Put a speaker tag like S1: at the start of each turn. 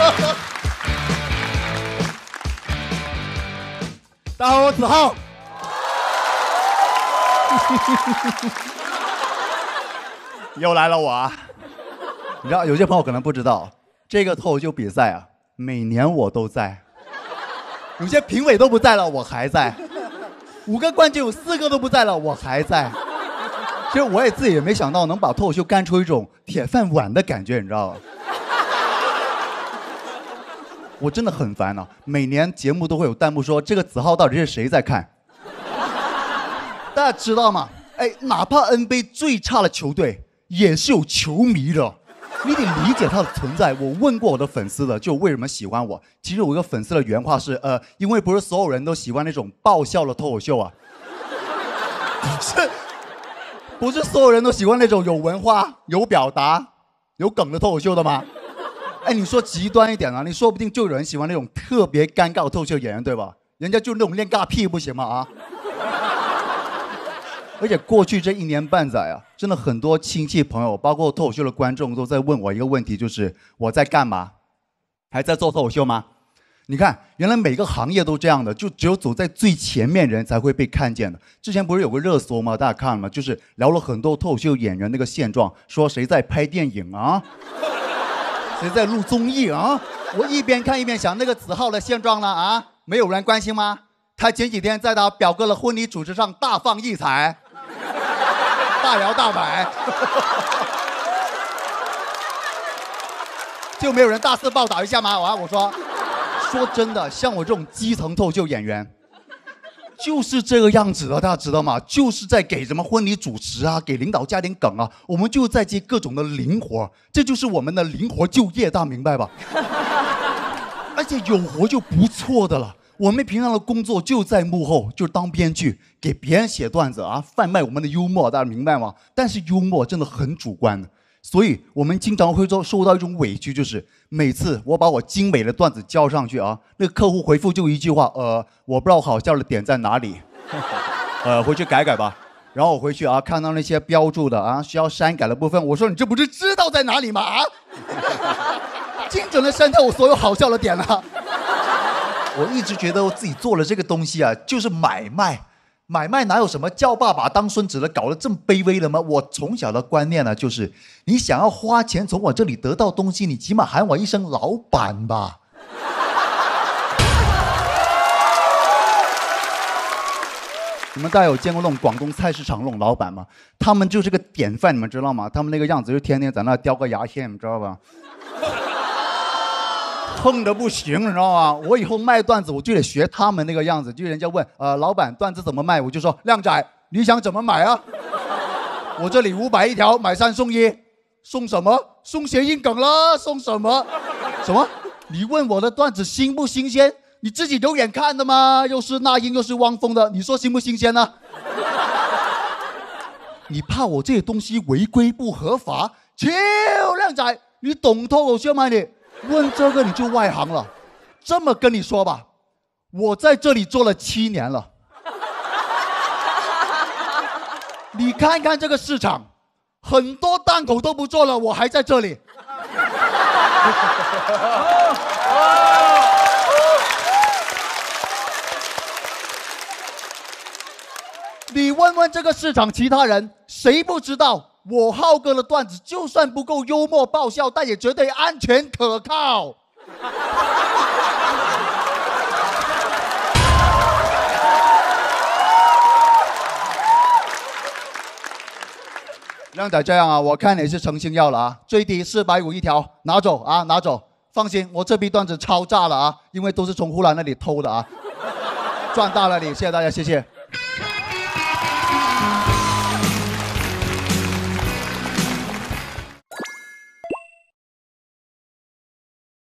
S1: 大家好，我子浩。又来了我！你知道有些朋友可能不知道，这个脱口秀比赛啊，每年我都在。有些评委都不在了，我还在。五个冠军有四个都不在了，我还在。其实我也自己也没想到能把脱口秀干出一种铁饭碗的感觉，你知道吗？我真的很烦恼，每年节目都会有弹幕说这个子浩到底是谁在看？大家知道吗？哎，哪怕 NBA 最差的球队也是有球迷的，你得理解他的存在。我问过我的粉丝的，就为什么喜欢我？其实我一个粉丝的原话是：呃，因为不是所有人都喜欢那种爆笑的脱口秀啊，不 是，不是所有人都喜欢那种有文化、有表达、有梗的脱口秀的吗？哎，你说极端一点啊，你说不定就有人喜欢那种特别尴尬的脱口秀演员，对吧？人家就那种练尬屁不行吗？啊！而且过去这一年半载啊，真的很多亲戚朋友，包括脱口秀的观众都在问我一个问题，就是我在干嘛？还在做脱口秀吗？你看，原来每个行业都这样的，就只有走在最前面人才会被看见的。之前不是有个热搜吗？大家看了吗？就是聊了很多脱口秀演员那个现状，说谁在拍电影啊？谁在录综艺啊？我一边看一边想，那个子浩的现状呢？啊，没有人关心吗？他前几天在他表哥的婚礼主持上大放异彩。大摇大摆，就没有人大肆报道一下吗？啊，我说，说真的，像我这种基层脱秀演员，就是这个样子的，大家知道吗？就是在给什么婚礼主持啊，给领导加点梗啊，我们就在接各种的零活，这就是我们的灵活就业，大家明白吧？而且有活就不错的了。我们平常的工作就在幕后，就是当编剧，给别人写段子啊，贩卖我们的幽默，大家明白吗？但是幽默真的很主观的，所以我们经常会受受到一种委屈，就是每次我把我精美的段子交上去啊，那个客户回复就一句话，呃，我不知道好笑的点在哪里，呃，回去改改吧。然后我回去啊，看到那些标注的啊需要删改的部分，我说你这不是知道在哪里吗？啊，精准的删掉我所有好笑的点了。我一直觉得我自己做了这个东西啊，就是买卖，买卖哪有什么叫爸爸当孙子的，搞得这么卑微的吗？我从小的观念呢，就是你想要花钱从我这里得到东西，你起码喊我一声老板吧。你们大家有见过那种广东菜市场那种老板吗？他们就是个典范，你们知道吗？他们那个样子就天天在那叼个牙签，你知道吧？横的不行，你知道吗？我以后卖段子，我就得学他们那个样子。就人家问，呃，老板段子怎么卖？我就说，靓仔，你想怎么买啊？我这里五百一条，买三送一，送什么？送谐音梗了？送什么？什么？你问我的段子新不新鲜？你自己有眼看的吗？又是那英又是汪峰的，你说新不新鲜呢？你怕我这些东西违规不合法？切，靓仔，你懂脱口秀吗你？问这个你就外行了，这么跟你说吧，我在这里做了七年了，你看看这个市场，很多档口都不做了，我还在这里。你问问这个市场其他人，谁不知道？我浩哥的段子就算不够幽默爆笑，但也绝对安全可靠。靓仔这样啊，我看你是诚心要了啊，最低四百五一条，拿走啊，拿走。放心，我这批段子超炸了啊，因为都是从呼兰那里偷的啊，赚大了你，谢谢大家，谢谢。